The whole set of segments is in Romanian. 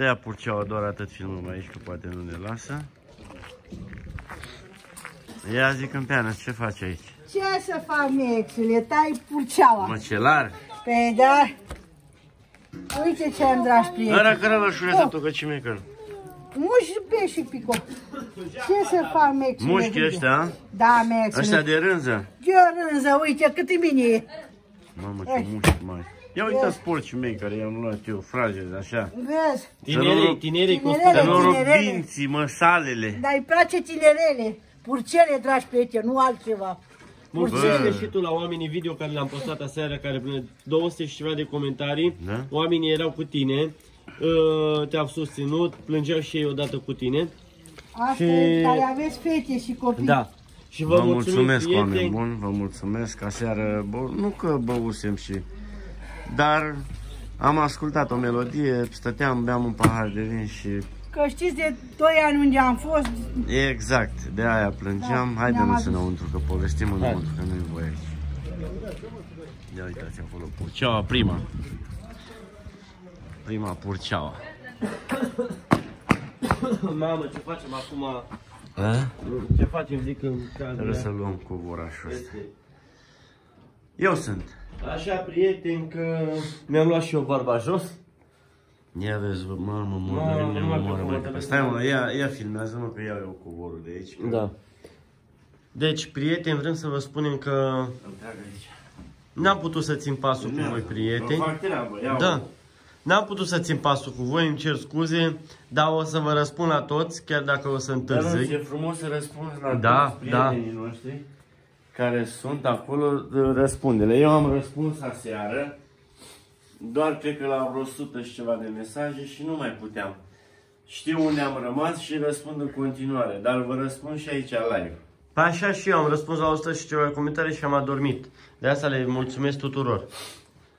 Am tăiat purceaua doar atât filmăm aici, că poate nu ne lasă. Ia zi câmpeană, ce faci aici? Ce să fac, mexule? Tai purceaua. Măcelar? Păi da. Uite ce am, dragi prieteni. Ăla care la șuretă tu, că ce mecă? Muși be și pico. Ce să fac, mexule? Mușchi uite. ăștia? Da, mexule. Ăștia de rânză? Ce rânză, uite cât e bine e. Mamă, ce mușchi mari. Ia uitați porcii mei care i-am luat eu, fragezi, așa. Vezi? Tinerii, tinerii cum Tinerele. Să nu rog tinerele. binții, măsalele. Dar îi place tinerele. Purcele, dragi prieteni, nu altceva. Mulțumesc Bă. și tu la oamenii video care le-am postat aseară, care prin 200 și ceva de comentarii. Da? Oamenii erau cu tine, uh, te-au susținut, plângeau și ei odată cu tine. Asta Și- e, care aveți fete și copii. Da. Și vă, Vă mulțumim, mulțumesc, oameni prieteni. buni, vă mulțumesc. Aseară, bă, nu că băusem și... Dar am ascultat o melodie, stăteam, beam un pahar de vin și... Că știți de 2 ani unde am fost, Exact, de aia plângeam. Da, Haide ne-am nu adus. înăuntru, că povestim înăuntru, că nu-i voie aici. Ia uitați acolo, purceaua prima. Prima purceaua. Mamă, ce facem acum? A? Ce facem, zic, în cazul Trebuie ăla? să luăm covorașul ăsta. Eu sunt. Așa, prieteni, că mi-am luat și eu barba jos. Ia vezi, bă, mamă, mă, Mamă, mă, nu mă, mai mă, pot mă, să mă Stai mă, ia, ia filmează-mă că iau eu covorul de aici. Da. Deci, prieteni, vrem să vă spunem că Întreagă aici. n-am putut să țin pasul cu voi, prieteni. Îmi fac treabă, ia Da. N-am putut să țin pasul cu voi, îmi cer scuze, dar o să vă răspund la toți, chiar dacă o să Dar nu, întârzi. e frumos să răspunzi la Da, toți da. prietenii noștri care sunt acolo, răspunde-le. Eu am răspuns aseară, doar cred că la vreo 100 și ceva de mesaje și nu mai puteam. Știu unde am rămas și răspund în continuare, dar vă răspund și aici live. Păi așa și eu am răspuns la 100 și ceva comentarii și am adormit. De asta le mulțumesc tuturor.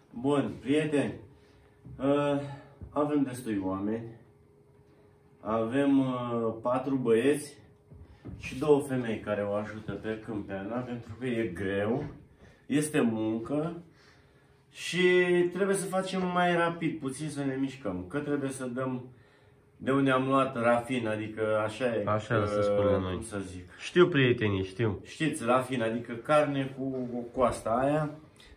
Bun, prieteni, uh, avem destui oameni, avem uh, patru băieți și două femei care o ajută pe Câmpeana, pentru că e greu, este muncă și trebuie să facem mai rapid, puțin să ne mișcăm, că trebuie să dăm de unde am luat rafin, adică așa e, Așa se uh, spune la noi. cum să zic, Știu, prietenii, știu. Știți, la fin, adică carne cu coasta aia.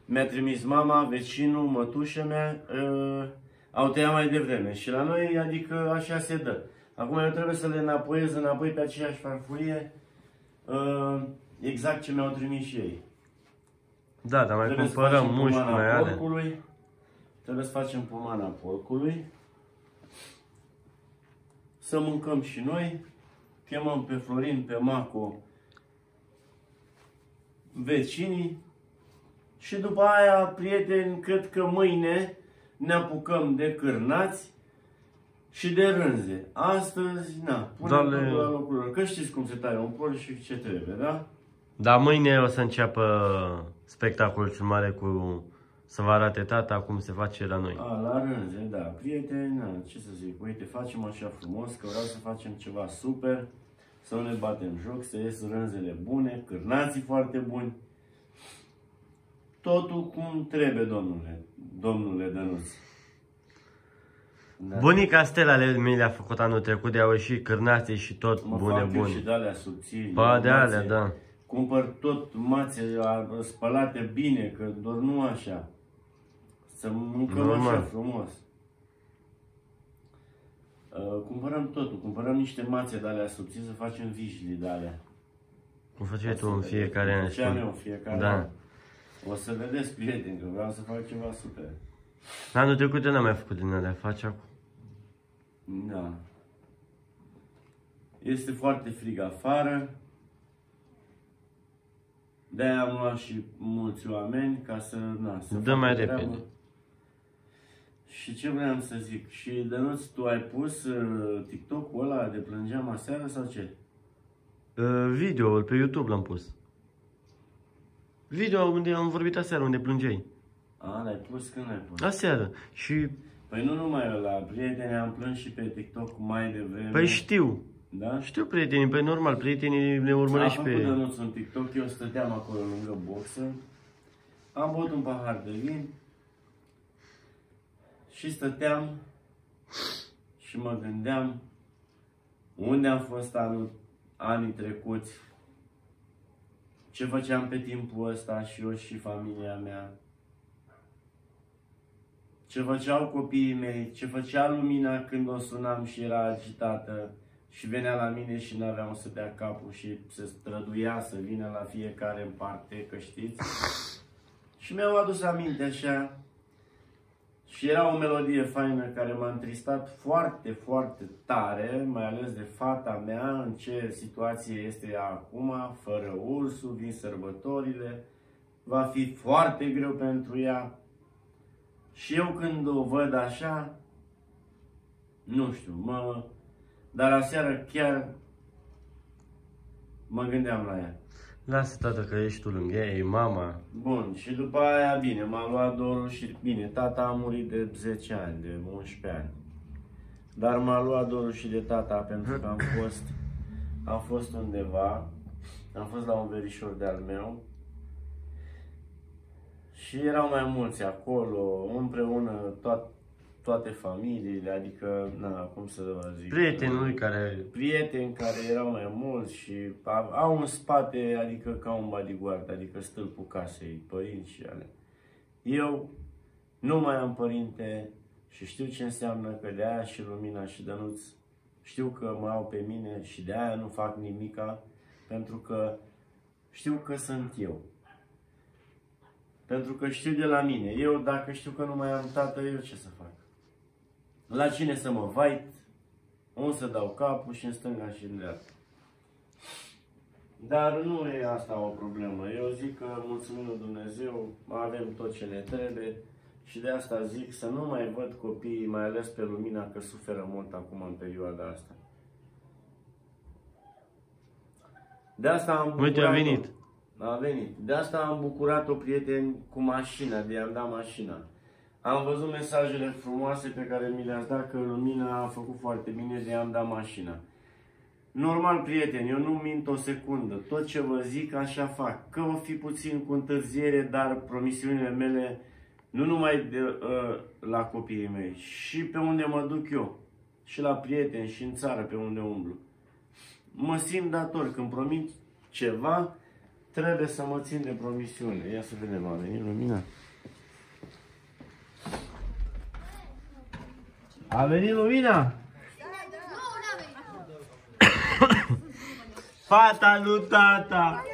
Mi-a trimis mama, vecinul, mătușa mea, uh, au tăiat mai devreme. Și la noi, adică așa se dă. Acum eu trebuie să le înapoiez înapoi pe aceeași farfurie, uh, exact ce mi-au trimis și ei. Da, dar mai Trebuie să cumpărăm facem mușchi pomana mai ale. porcului. Trebuie să facem pomana porcului. Să mâncăm și noi. Chemăm pe Florin, pe Maco, vecinii. Și după aia, prieteni, cred că mâine ne apucăm de cârnați și de rânze. Astăzi, na, punem Da, le- totul la locul lor. Că știți cum se taie un porc și ce trebuie, da? Dar mâine o să înceapă spectacolul cel mare cu să vă arate tata cum se face la noi. A, la rânze, da. Prieteni, na, ce să zic, uite, facem așa frumos, că vreau să facem ceva super, să nu ne batem joc, să ies rânzele bune, cârnații foarte buni. Totul cum trebuie, domnule, domnule Dănuț. Da. Bunica Stella le, mi le-a făcut anul trecut, de au ieșit cârnații și tot Mă bune, fac eu și bune. de alea subțiri. Ba, de mațe. alea, da. Cumpăr tot mațe a- spălate bine, că doar nu așa. Să mâncăm Normal. așa frumos. Uh, cumpărăm totul, cumpărăm niște mațe de alea subțiri să facem vișli de alea. Cum faceai tu în fiecare an. Ce am eu spun. în fiecare Da. an. O să vedeți, prieteni, că vreau să fac ceva super. Anul trecut eu n-am mai făcut din alea, faci acum. Da. Este foarte frig afară. De-aia am luat și mulți oameni ca să, na, să Dă facă mai treabă. repede. Și ce vreau să zic? Și Dănuț, tu ai pus uh, TikTok-ul ăla de plângeam aseară sau ce? Uh, videoul pe YouTube l-am pus. Video unde am vorbit aseară, unde plângeai. A, l-ai pus când ai pus? Aseară. Și, Păi nu numai ăla, prieteni, am plâns și pe TikTok mai devreme. păi știu. Da? Știu prietenii, pe normal, prietenii ne urmăresc A pe... făcut Dănuț un TikTok, eu stăteam acolo lângă boxă, am băut un pahar de vin și stăteam și mă gândeam unde am fost anul, anii trecuți, ce făceam pe timpul ăsta și eu și familia mea, ce făceau copiii mei, ce făcea lumina când o sunam și era agitată și venea la mine și nu aveam să dea capul și se străduia să vină la fiecare în parte, că știți. Și mi-au adus aminte așa și era o melodie faină care m-a întristat foarte, foarte tare, mai ales de fata mea, în ce situație este ea acum, fără ursul, vin sărbătorile, va fi foarte greu pentru ea. Și eu când o văd așa, nu știu, mă... Dar aseară chiar mă gândeam la ea. Lasă, tată, că ești tu lângă ea, e mama. Bun, și după aia, bine, m-a luat dorul și, bine, tata a murit de 10 ani, de 11 ani. Dar m-a luat dorul și de tata pentru că am fost, am fost undeva, am fost la un verișor de-al meu și erau mai mulți acolo, împreună toat, toate familiile, adică, na, cum să vă zic. Prietenul lui care... prieteni care erau mai mulți și a- au în spate, adică ca un bodyguard, adică stâlpul casei, părinți și ale. Eu nu mai am părinte și știu ce înseamnă că de aia și Lumina și Dănuț știu că mă au pe mine și de aia nu fac nimica, pentru că știu că sunt eu. Pentru că știu de la mine. Eu, dacă știu că nu mai am tată, eu ce să fac? La cine să mă vait? Unde să dau capul și în stânga și în dreapta. Dar nu e asta o problemă. Eu zic că, mulțumim lui Dumnezeu, avem tot ce ne trebuie și de asta zic să nu mai văd copiii, mai ales pe lumina, că suferă mult acum în perioada asta. De asta am bucurat Uite, a venit. A venit. De asta am bucurat-o prieteni cu mașina, de i-am dat mașina. Am văzut mesajele frumoase pe care mi le-ați dat că Lumina a făcut foarte bine de i-am dat mașina. Normal, prieteni, eu nu mint o secundă. Tot ce vă zic, așa fac. Că o fi puțin cu întârziere, dar promisiunile mele, nu numai de, uh, la copiii mei, și pe unde mă duc eu, și la prieteni, și în țară, pe unde umblu. Mă simt dator. Când promit ceva, trebuie să mă țin de promisiune. Ia să vedem, a venit lumina. A venit lumina? Fata lui tata!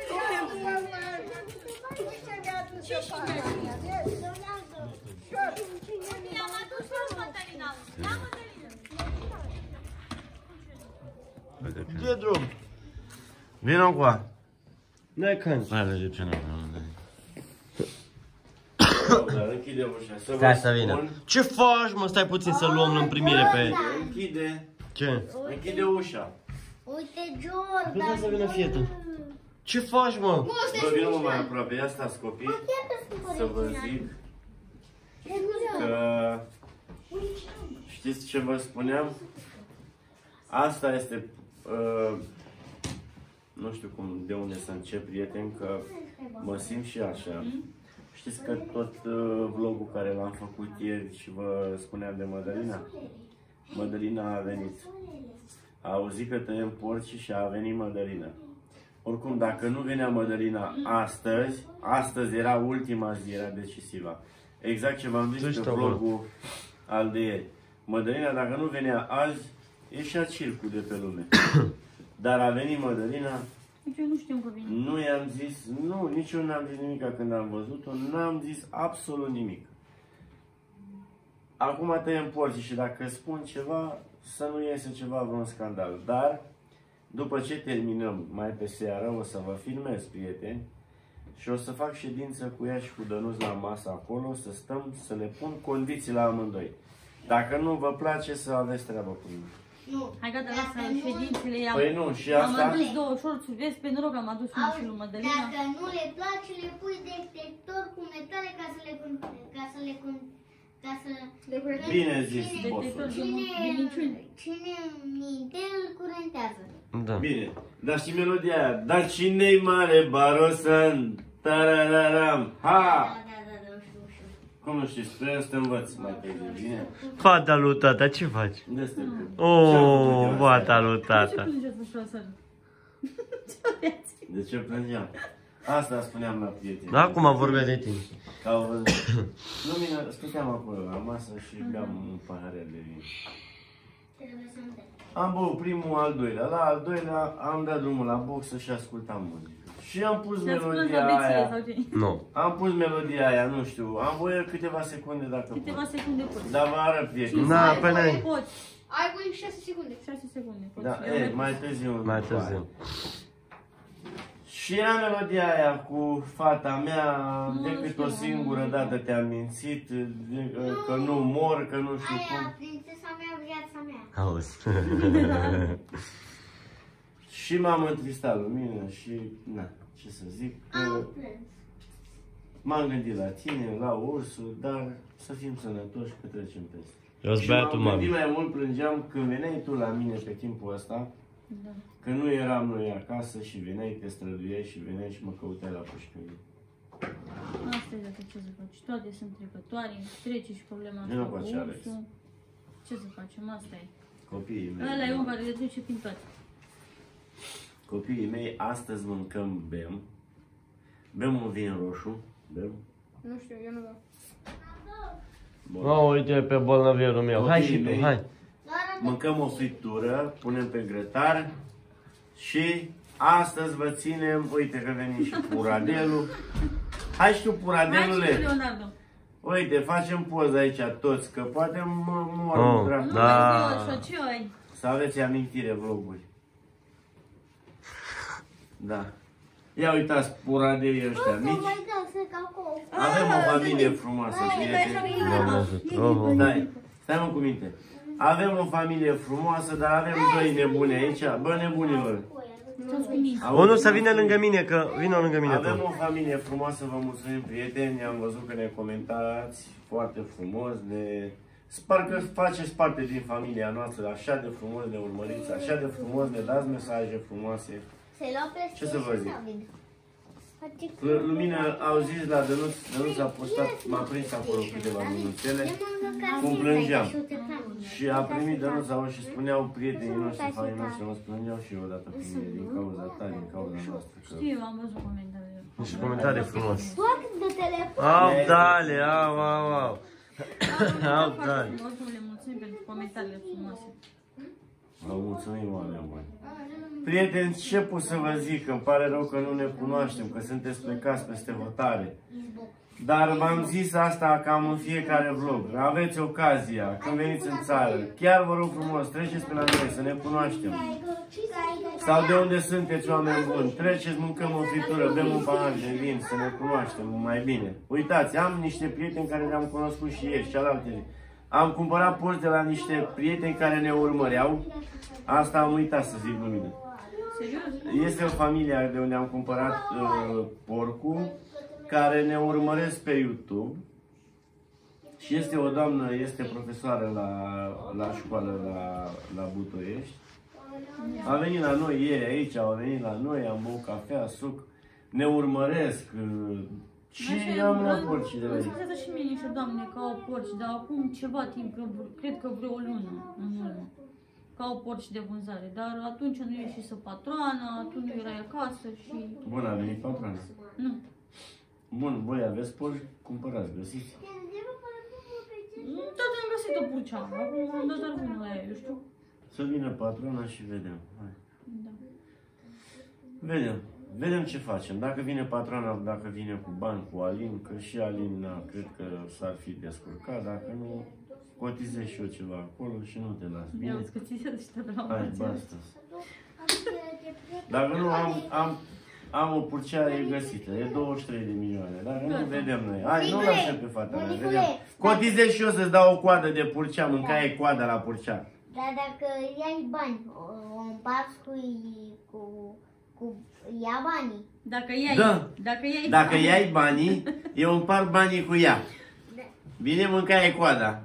Ce drum? Vino cu a. N-ai canci. Hai, de ce nu Închide ușa, să vă Stai să vină. spun. Ce faci, mă? Stai puțin să luăm în primire pe... Închide, Ce? închide ușa. Uite, Păi Jordan. să vină fietul. Ce faci, mă? Bă, vină mă mai aproape, ia stați copii, să vă zic că știți ce vă spuneam? Asta este, uh, nu știu cum, de unde să încep, prieten, că mă simt și așa. Știți că tot uh, vlogul care l-am făcut ieri și vă spuneam de Mădălina, Mădălina a venit. A auzit că tăiem porci și a venit Mădălina. Oricum, dacă nu venea Mădălina astăzi, astăzi era ultima zi, era decisivă. Exact ce v-am zis Ești pe acolo. vlogul al de ieri. Mădălina, dacă nu venea azi, ieșea circul de pe lume. Dar a venit Mădălina, Nici eu nu știu că vine. nu i-am zis, nu, nici eu n-am zis nimic când am văzut-o, n-am zis absolut nimic. Acum tăiem porții și dacă spun ceva, să nu iese ceva, vreun scandal. Dar, după ce terminăm, mai pe seară, o să vă filmez, prieteni, și o să fac ședință cu ea și cu Dănuț la masă acolo, să stăm, să le pun condiții la amândoi. Dacă nu vă place, să aveți treabă cu mine. Nu. Hai gata, lasă ședințele, i-am Păi nu, și am asta... adus două șorțuri, vezi, pe noroc am adus una și lui Mădălina. Dacă nu le place, le pui detector cu metale ca să le, con- ca să le, con- Ca să... Bine zis, Cine- bossul. de Cine, minciuni. cine minte, îl curentează. Da. Bine, dar și melodia aia. Dar cine-i mare barosan? Tarararam. Da, Ha! da, da, da, nu știu, nu știu. Cum nu știți, sper să te învăț mai târziu, bine? Fata lui tata, ce faci? De asta că- Oh, fata lui Ce tata. plângeți așa seara? Ce aveți? De ce plângeam? Asta spuneam la prieteni. Da, acum vorbea de tine. Că au văzut. Lumina, stăteam acolo la masă și beam un paharel de vin. Trebuie să întreb. Am băut primul, al doilea. La al doilea am dat drumul la boxă și ascultam muzică. Și am pus Și-ați plâns melodia la beție sau aia. ce? Nu. Am pus melodia aia, nu știu. Am voie câteva secunde dacă Câteva pot. secunde poți. Dar vă arăt prieteni. Na, păi n-ai. Poți. Ai voie 6 secunde. 6 secunde poți. Da, Eu e, mai- mai târziu. Mai după târziu. aia. Și era melodia aia cu fata mea, Nu decât știu, o singură nu. dată te-am mințit, de- că nu mor, că nu știu cum. Aia, prințesa mea, viața mea. Auzi. Și m-am întristat lumină și, na, ce să zic, că Am plâns. m-am gândit la tine, la ursul, dar să fim sănătoși că trecem peste. Eu sunt Și băiatul m-am gândit mami. mai mult, plângeam când veneai tu la mine pe timpul ăsta, Da. că nu eram noi acasă și veneai, te străduiai și veneai și mă căutai la pușcărie. Asta e dacă ce să faci. Toate sunt trecătoare, trece și problema Nu asta cu face, Alex. ursul. Ce să facem, asta e. Copiii mei, Ăla e un care le duce prin toate. Copiii mei, astăzi mâncăm bem, bem un vin roșu, bem, Nu știu, eu nu vreau. Bun. Mă, uite pe bolnăvierul meu. Hai și tu, hai. mâncăm o friptură, punem pe grătar și astăzi vă ținem, uite că veni și puradelul. Hai și tu, Hai și tu, puradelule! Leonardo. Uite, facem poză aici toți, că poate mă mor Oh, oh, Nu Da. mai zi așa, ce ai? Să aveți amintire vloguri. Da. Ia uitați puradelii ăștia mici. Mai dau să cacou. Avem o familie frumoasă, prieteni. Doamne ajută. Oh, oh. Stai, stai mă cu minte. Avem o familie frumoasă, dar avem doi nebuni aici. Bă, nebunilor. Toți cu minți. Unul să vină lângă mine, că vină lângă mine Avem tu. o familie frumoasă, vă mulțumim prieteni, am văzut că ne comentați foarte frumos, ne... Parcă faceți parte din familia noastră, așa de frumos ne urmăriți, așa de frumos ne dați mesaje frumoase. Să-i luau pe Ce să vă zic? sau vin? Face cu- L- Lumina, au zis la Dănuț, Dănuț a postat, m-a prins acolo câteva minuțele Eu m-am rugat cum să-i plângeam. dai și uite ca mine. și a primit Dănuț au și spuneau prietenii noștri, familii noștri, mă plângeau și eu odată pe mine din cauza ta, din cauza noastră. Că... Știu, am văzut comentariile. Și comentarii frumos. Toate de telefon. Au, dale, au, au, au. Au, dale. Oricum le mulțumim pentru comentariile frumoase. Vă mulțumim, oameni buni. Prieteni, ce pot să vă zic? Îmi pare rău că nu ne cunoaștem, că sunteți plecați peste hotare. Dar v-am zis asta cam în fiecare vlog. Aveți ocazia, când veniți în țară, chiar vă rog frumos, treceți pe la noi să ne cunoaștem. Sau de unde sunteți, oameni buni, treceți, mâncăm o fritură, bem un pahar de vin, să ne cunoaștem mai bine. Uitați, am niște prieteni care le-am cunoscut și ieri, cealaltă zi. Am cumpărat porți de la niște prieteni care ne urmăreau. Asta am uitat să zic lumină. Serios? Este o familie de unde am cumpărat uh, porcul, care ne urmăresc pe YouTube. Și este o doamnă, este profesoară la, la școală la, la Butoiești. A venit la noi ieri aici, au venit la noi, am băut cafea, suc, ne urmăresc. Uh, Și Așa, am luat îmi- porci de la Îmi ei. scriează și mie niște doamne că au porci, dar acum ceva timp, că, v- cred că vreo lună în urmă, că au porci de vânzare. Dar atunci nu ieșise patroana, tu nu erai acasă și... Bun, a venit patrona. Nu. Bun, voi aveți porci, cumpărați, găsiți. Tot am găsit o purcea. Acum am dat doar bună la ea, eu știu. Să vină patrona și vedem. Hai. Da. Vedem. Vedem ce facem. Dacă vine patrona, dacă vine cu bani, cu Alin, că și Alin, na, cred că s-ar fi descurcat, dacă nu, cotizez și eu ceva acolo și nu te las. Bine. Bine? Că ți se ăștia de la Hai, mulți. basta. Dacă nu, am, am, am o purcea e găsită, e 23 de milioane. Dacă nu, vedem noi. Hai, nu Bunicule, lasă pe fata mea, bunicule, vedem. Cotizez și eu să-ți dau o coadă de purcea, mâncai coada la purcea. Dar dacă iai bani, o, o împarți cu, cu, cu ia banii. Dacă iai, Da. dacă iai, Dacă iai banii, eu împart banii cu ea. Bine mâncai coada.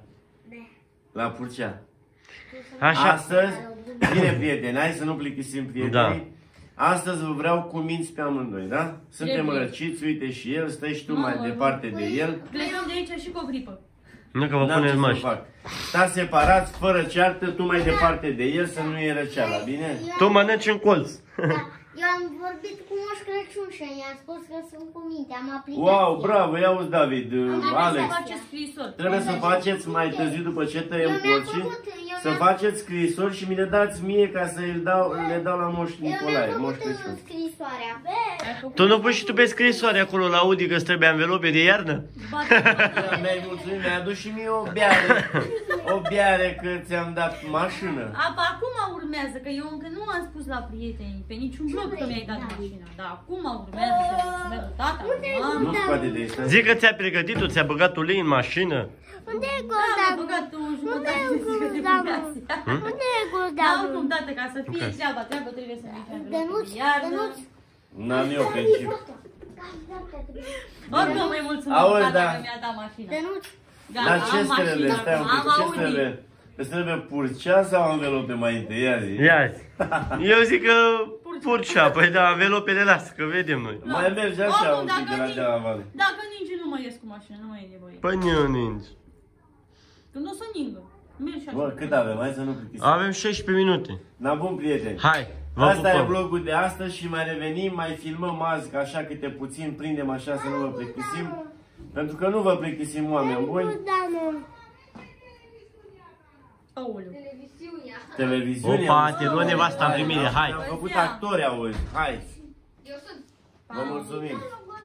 La Purcea. Așa. Astăzi, bine prieteni, hai să nu plictisim prietenii. Da. Astăzi vă vreau cu minți pe amândoi, da? Suntem Bine. răciți, uite și el, stai și tu Mamă, mai mamă. departe de el. Plecăm de aici și cu o gripă. Nu că vă N-am ce puneți să măști. fac. Stați separați, fără ceartă, tu mai departe de el, să nu e răceala, bine? Tu mănânci în colț. Da. Eu am vorbit cu Moș Crăciun și i-am spus că sunt cu minte, am aplicat. Wow, bravo, ia uzi David, uh, Trebuie Alex. să faceți scrisori. Trebuie să faceți mai târziu după ce tăiem Eu mi-am porcii, făcut, eu să mi-am- faceți scrisori și mi le dați mie ca să le dau, le dau la Moș Eu mi-am Nicolae, Moș făcut Crăciun. în scrisoarea. Ai făcut Tu nu pui și tu pe scrisoare acolo la Audi că îți trebuie anvelope de iarnă? bate, bate. Mi-ai mulțumit, mi-ai adus și mie o beare, o beare că ți-am dat mașină. Apa, acum urmează, că eu încă nu am spus la prieteni pe niciun blog că mi-ai dat mașina. Dar acum urmează să mulțumesc tata, mamă. Nu scoate de aici. Zic că ți-a pregătit-o, ți-a băgat ulei în mașină. Unde e Da, am băgat o jumătate de zi de dimineața. Unde e Da, guldanul? oricum, tată, ca să fie treaba, treaba trebuie să fie Dănuț, iarnă. Dănuț. N-am eu principiu. Oricum îi mulțumesc Auzi, tata da. că mi-a dat mașina. Dănuț. Gata, Dar ce am trebuie? mașina, Stai un pic, am ce Audi. trebuie? Îți trebuie purcea sau anvelope mai întâi? Ia zi. Ia zi. Eu zic că purcea, păi da, anvelopele lasă, că vedem noi. Mai mergi așa Oricum, un pic de la dacă de la vale. Dacă ninge, nu mai ies cu mașina, nu mai e nevoie. Păi nu ninci. Când o să ningă, mergi și așa. Bă, cât avem? Hai să nu plictisim. Avem 16 minute. Na bun, prieteni. Hai, vă Asta e pupăm. vlogul de astăzi și mai revenim, mai filmăm azi, așa câte puțin, prindem așa să nu vă plictisim. Pentru că nu vă plictisim oameni buni. Guldanul. Aoleu. Televiziunea. Televiziune. Opa, te luă nevasta în primire, hai. Am făcut actori auzi. Hai. Eu sunt. Vă mulțumim.